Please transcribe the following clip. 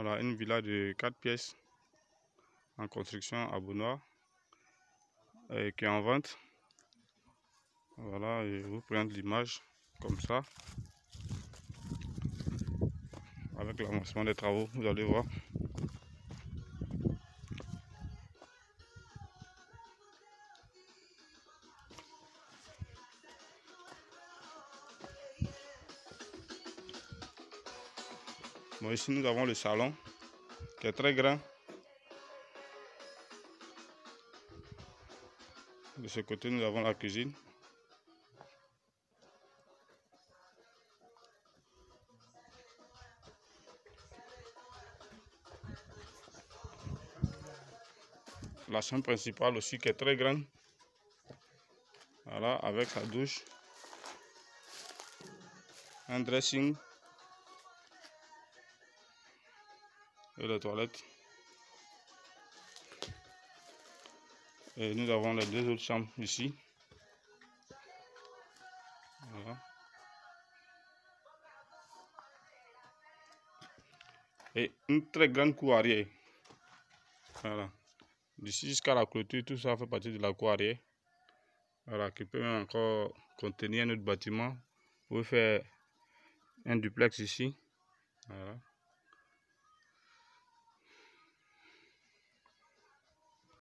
Voilà, une villa de 4 pièces en construction à Benoît et qui est en vente. Voilà, je vous présente l'image comme ça. Avec l'avancement des travaux, vous allez voir. Bon, ici nous avons le salon qui est très grand. De ce côté, nous avons la cuisine. La chambre principale aussi qui est très grande. Voilà, avec sa douche. Un dressing. Et la toilette. Et nous avons les deux autres chambres ici. Voilà. Et une très grande cour arrière. Voilà. D'ici jusqu'à la clôture, tout ça fait partie de la cour arrière. Voilà, qui peut encore contenir un autre bâtiment. Vous faire un duplex ici. Voilà.